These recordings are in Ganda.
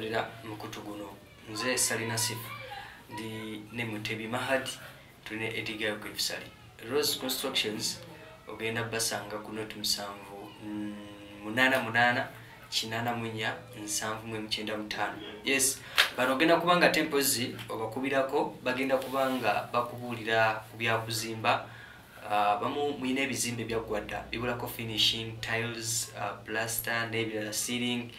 abagoberera mukutu guno. Nze salina sifu ndi ne mutebi mahadi tulina edigayo kwefusali rose constructions ogenda basanga ku noti musanvu mm, munana munana kinana munya nsanvu mu emukyenda mutaano. Yes bano ogenda kuba nga tempozi obakubirako bagenda kuba nga bakubuulira ku byakuzimba Ah, bamu mulina ebizimbe byaggwadda bibulako finishing tiles uh, plaster n'ebirala sealing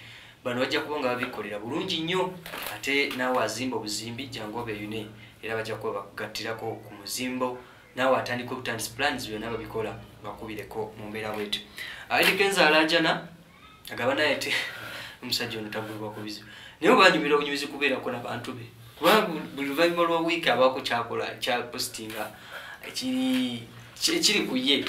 bano bajja kuba nga babikolera bulungi nnyo ate naawe azimba obuzimbi jangu obeeyune era bajja kuba bakugattirako ku muzimbo naawe atandika obutandisi plans byonna babikola bakubireko mu mbeera bwetu edikenza alajana agaba naye te omusajja ono tagulibwa ku bizibu. Naye obanyumira obunyumizi kubeerako n'abantu be? Kubanga buli luvanyuma lwa wiiki abaako kyakola kyapositinga ekiri ku ye.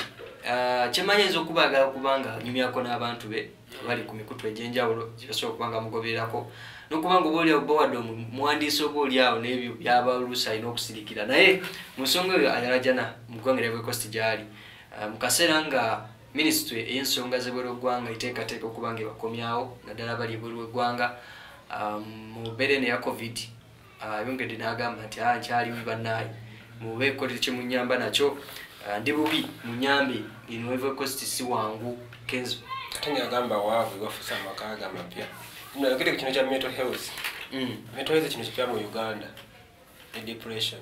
Ah, kyemanyi ayinza okuba agala kubanga anyumyako n'abantu be bali ku mikutu egyenjawulo gyebasobola okuba nga mugobererako. Nokuba nga oba oliawo bowadde muwandiisi oba oliawo n'ebyo byaba oluusi alina okusirikira. Naye mu nsonga eyo ayalajana mu ggwanga lyabwekosti gyali Ah, mu kaseera nga minisitule ey'ensonga zebweru eggwanga iteekateeka okuba nga ebakomyawo naddala bali ebweru eggwanga ah, mu beereni ya covid ah, yongedde n'agamba nti "Ah, nkyaliwo bannaayi mube kolere kyemunyamba nakyo Ah, ndi bubi munyambe ino Ivory Coast si wangu kenzo ate ngagamba waabwe bafusa amaka ga nayogere ku kino kya mental health. Mm, mental health kino kipya mu uganda. Ne depression.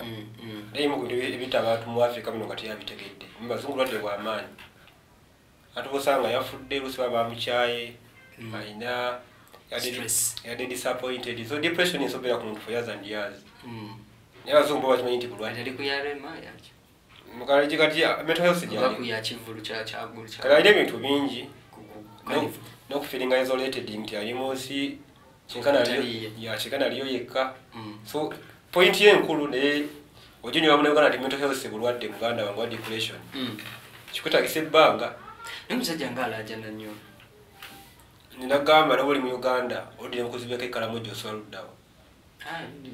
Mm, mm. naye mu bintu ebita abantu mu africa bino kati yabitegedde mubazungu lwadde bwamaanyi ate osanga yafudde lusiba bamukyaye Mm. alina yadde- disappointed. So depression esobera ku muntu for years and years Mm. naye abazungu bo bakimanyi nti bulwadde ali mukalagi kati mental health gyali kuyakivulu kyagulu kale alina ebintu bingi nokufiringa isolated nti ali munsi kinkana Ataliye. yakikana aliyo yekka so point ye enkulu naye ojinyo wamu neuganda nti mental health bulwadde muganda wange wa depression. Kikwetagisa ebbanga naye omusajja nga alajana nnyo ninagamba noba oli mu uganda odire mukuzibeko ekalamu ojjo osobola luddawo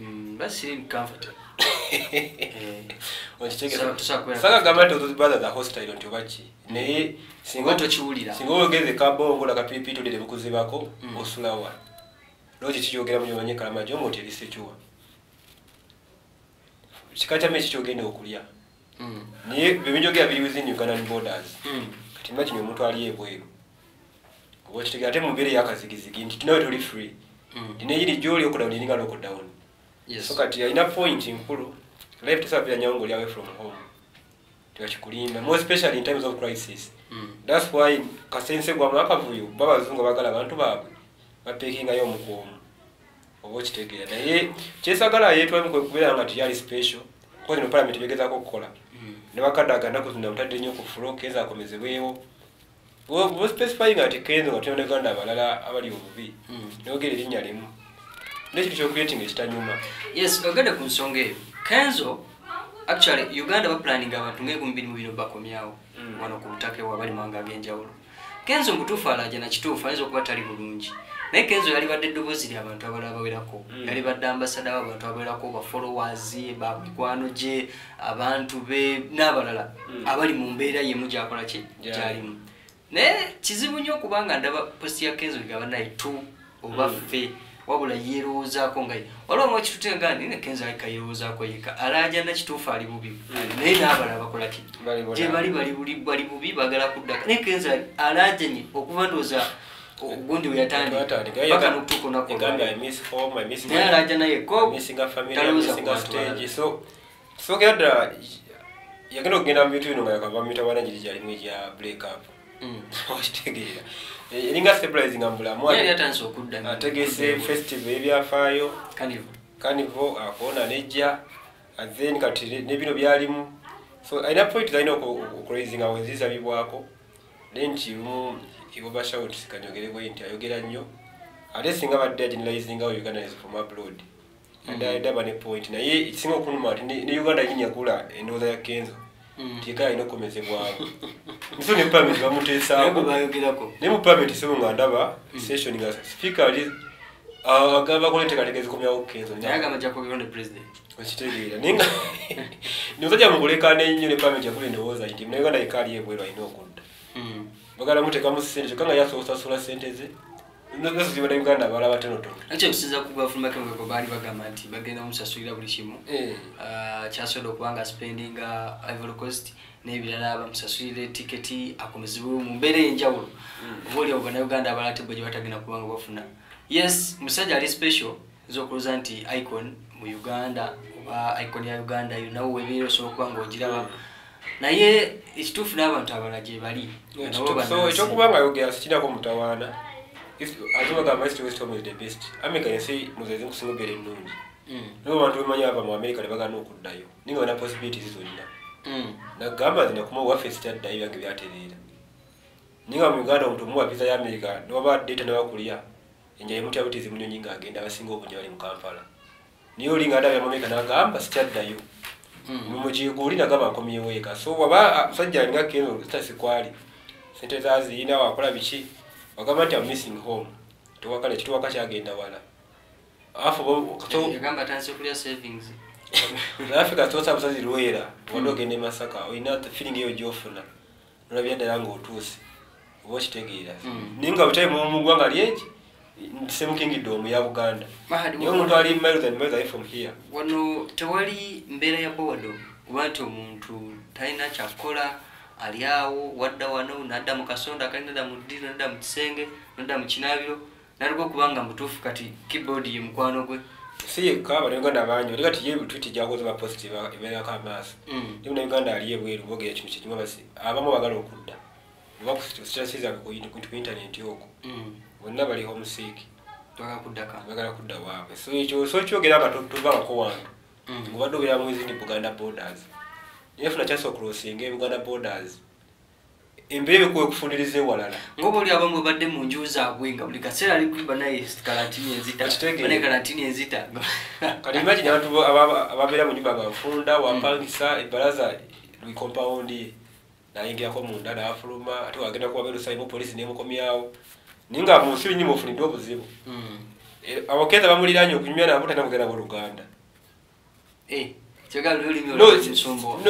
Mm, basiri comfortable. Eh, Okitegeza- Tusa- tusakwera- saka gamba nti ozo brothers are hostile nti obaki naye singa Oba tokiwulira. singa ogeze kabongo la kapiipiti odire mukuzibako Mm. osulawa loki kikyogera munyomanye kalama gyo moti erisekyuwa kika kyame kikyogenda okulya mm, naye bebinjogera biri within ugandan borders. Mm. kati mba kino omuntu ali ebweru oba kitegera ate mumbeera eyakazigizigi nti tunawe tuli free Mm. tineyiri gyoli okudown iringa lockdown Yes. so kati alina point nkulu life tesabira nyango oli away from home tebakikulinda more especially in times of crisis Mm. thats why kasense gwamu akavuyo babazungu bagala abantu baabwe bapekingayo omukuomu oba okitegeera naye kyesagala yetwami kubeera nga tiyali special kuko zino palamenti begezaako okukola Mm. nebakadde naku zino mutadde nnyo ku fulo kenza akomezebwewo bospecifyinga ati kenzo nga tulina neganda abalala abali obubi. Mm. nogera erinnya limu. Nekintu kyokuletinga ekitanyuma. Yes ogende ku nsonga eyo. Kenzo actually uganda baplaninga abantu ngaekumi biri mu bino bakomyawo Mm. wano ku butaka ewa bali mawanga ag'enjawulo. Kenzo mutuufu alaja nakituufu ayinza okuba tali bulungi. Naye kenzo yali badde eddoboozi lya abantu abalala bawerako yali badde ambasada w'abantu abawerako bafollowers ba mikwano gye abantu be n'abalala abali mu mbeera yemu gyakola ki gyalimu naye kizibu nnyo okubanga ndaba posti ya kenzo ligaba naye tu oba Mm. ffe wabula yerowoozaako nga ye waliwo omu ekitutenga nine kenzo alika yerowoozaako yeka alaja nakituufu ali bubi naye n'abalala bakola ki Bali bona. gye bali bali bubi bagala kuddaka naye kenzo alajanye okuva ndowooza ogundi we yatandika paka n'okutuuka olunaku olwaleero. naye alaja naye ko talowooza ku bantu balala. stage so sokera ddala yagenda okugenda mu bintu bino nga yakava mu mitawana giri gyalimu egya break up Mm. Okitegeera eringa stabilizing nga mulamu yali yatandise okudda. Mu- ategese festival ebyafaayo. Kanivo akona nejja then kati ne- ne bino byalimu. So alina point alina okuraisinga wezizabibwako naye nti lumu ibobashawut kanyogerebwe nti ayogera nnyo. Ate singa badde ageneralizingawo uganda is from abroad. Adaba ne point. Naye ekisinga okunuma ti ne ne uganda yinyagula endowooza ya kenzo Mm. tikala alina okukomezebwako nso ne pamenti Naye bamuteesaako. Naye mu pamenti sebo nga ndaba session nga speaker ali agamba ko enteekateeka ezikomyawo naye president. Okitegeera naye nga nimusajja mukulekana ennyo ne pamenti yakula endowooza nti munauganda yeka ali ebweru alina okudda. Mm. bagala muteekamu sente kyokka nga yasoosasula sente ze noziba nauganda abalala batonotono nakyo okusinza ku bafuluma kemweko baali bagamba nti bagenda musasulira buli kimu. Eh. Ah, kyasobola okubanga spendinga ivory coast n'ebirala bamusasulire tiketi akomezebwe mu mbeera ey'enjawulo oba oli bannayuganda abalala tebwe gye batagenda kubanga bafuna. Yes musajja ali special ezokulooza nti icon mu uganda oba icon ya uganda yonawo webeera osobola okuba nga ogiraba. Naye ekituufu n'abantu abalala gye bali. Ekyokuba nga yogera sikinako mutawaana ate bagamba east west home is the best america yensi muzezi nkusinga obeera ennungi Mm, nibo bantu bemanyi bava mu america ne bagana okuddayo ninga bana possibilities zonna mm, nagamba nti nakuma waffe sikyaddayo byange byatereera ninga mu uganda omuntu omuwa visa ya america niwaba data nebakulya enjala emutya butizi munyonyi ngaagenda abasinga obungi bali mu kampala. Niye olinga ndabya mu america nagamba sikyaddayo mukiguli nagamba nkomyewo eka so waba musajja alinga kenzo sitasikwali sente zaziina wakola biki wagamba nti am missing home. Tewakale kituwaka kyagenda wala. Africa tosa busazi lwera wanda ogenda e masaka. Olina feeling eyo gyofuna. Nolabya ddala ngaotuuse oba okitegeera. Mm. naye nga butali mu ggwanga lyeki semukingidde ya buganda. Wa- omuntu ali miles and miles away from here. Wano tewali mbeera ya bodo oba nti omuntu talina kyakukola ali awo wadda wano nadda mu kasonda akali nadda mu ddiro nadda mu kisenge nadda mu kinaabiro naliko okubanga mutuufu kati keyboard ye mukwano gwe. Si yekka bannayuganda bangi oli kati ye bitwiti gyakoze ba positive ebeerako amaaso. Mm. ne munnayuganda ali ebweru boogera kintu kyekimu basi abamu bagala okudda. Oba kusitasizange ku intaneti okwo. Mm. bonna bali homesick bagala kudda waabwe. So ekyo so kyogera nga tuvangako wantu Mm. ngobadde obeera mu zindi buganda borders naye funa chance okurosinga ebuganda borders. Embeera ebikuwa ekufundiriza ewalala ngaoba oli abamu badde mu nju zaabwe nga buli kaseera ali kuiba naye karantini enzita karantini enzita kati imagine abantu aba- ababeera mu nyumba nga nfunda wapangisa ebalaza lwikompawundi ye nayingirako munda nafuluma ate wagenda kuba berusayimu polisi nemukomyawo naye nga mu nsi nyuma ofunidde obuzibu Mm. Eh, abakeza bamuliranye okunyumya nabo talina kugenda mu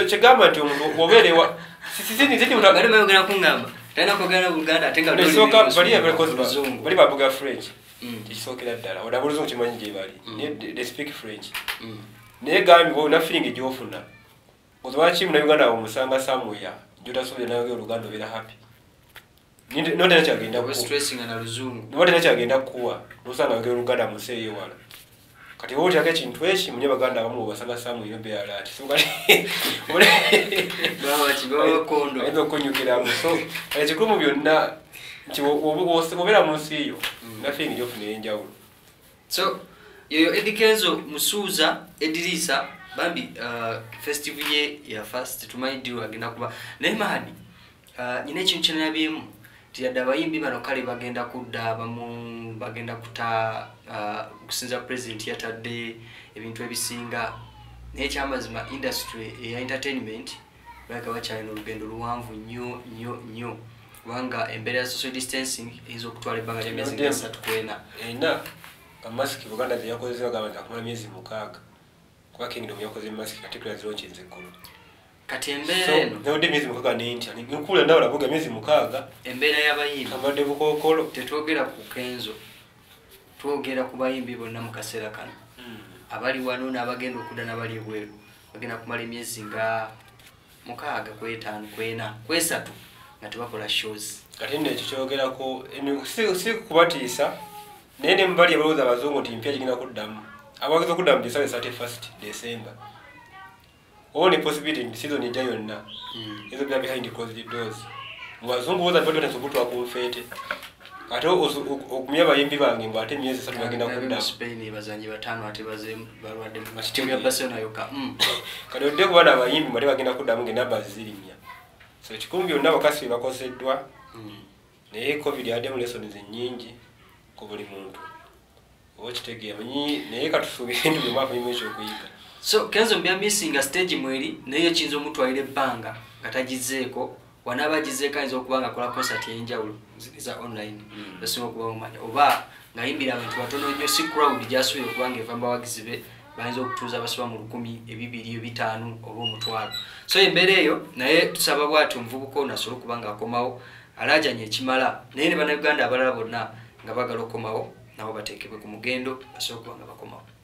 kyegamba nti omuntu obeerewa bali bavuga french. tekisookera ddala oda buluzungu kimanyi gye bali naye they- they speak french. naye gambi bona feeling gyofuna ozwaki munauganda omusanga samweya gyotasobole nayogera oluganda obeera happy notena kyagenda kukuwa nosanga yogera oluganda mu nsi eyewala kati oba otyako ekintu eki munye baganda abamu bati baba bakondo ayinza okunyukiramu so ekikulu mu byonna nti obeera mu nsi eyo Mm. nafeeling gyofuna ey'enjawulo so yoyo edi kenzo musuuza edirisa bambi uh, festive ye ya fast tumanyi ddi agenda kuba naye mahadi uh, nyina ekintu kyenalabyemu nti yadde abayimbi bano kale bagenda kudda abamu bagenda kuta uh, okusinza president yatadde ebintu ebisinga. Naye ekyamazima industry eya entertainment baga bakyalina olugendo luwanvu nnyo nnyo nnyo. Kubanga embeera ya social distancing eyinza okutwala ebbanga ly'emyezi nga esatu kwena ena. amasiki buganda zeyakoze bagamba nti akumala myezi mukaaga. Kuba kingdom yakoze masiki katikula zirokinze eggulu kati embeera eno. nawodde emyezi mukaaga nentya nkula nawe labuga emyezi mukaaga. Embeera y'abayimbi. Ambadde bukookolo. Tetwogera ku kenzo. Twogera ku bayimbi bonna mu kaseera kano. Abali wano n'abagenda okudda n'abali ebweru bagenda kumala emyezi nga mukaaga kwetaano kwena kwesatu nga tebakola shows. Kati nno ekyo kyogerako si kubatiisa naye ne mubali abalowooza abazungu nti mpya gigenda kuddamu. Abageza okuddamu disawe sate first december ne possibility nti season ejja yonna. Mm. ezo bya behind closed doors. Mu bazungu booza ntibadde kunfeete ate osu- oku- okumya abayimbi bange mbw ate emyezi esatu bagenda mu kuddamu. spain bazanyi bataano ate baze balwadde mu timu ya barcelona yokka Mm. kati odde kubaana abayimbi mbate bagenda kuddamu ngaenamba zirimya. So ekikumi byonna abakasi bye bakoseddwa Mm. naye covid yaddemu lessons nyingi ku buli muntu. Oba okitegeera naye katusuubire nti buli mwaka mulimu ekyokuyiga so kenzo mbyamisinga stage mweri naye kiyinza omutwalira ebbanga nga tagizeeko wanaaba agizeeko ayinza okuba nga akola concert ey'enjawulo eza online Mm. basinga okuba mumanya oba ngaayimbira abantu batono nnyo si crowd gyasuubire okuba nga eva mu bawagizi be bayinza okutuuza abasoba mu lukumi ebibiri ebitaano oba omutwalo. So embeera eyo naye tusaba bwati omuvubuka ono asobole okuba nga akomawo alajanya ekimala naye ne bannayuganda abalala bonna nga baagala okukomawo nabo bateekebwe ku mugendo basobola okuba nga bakomawo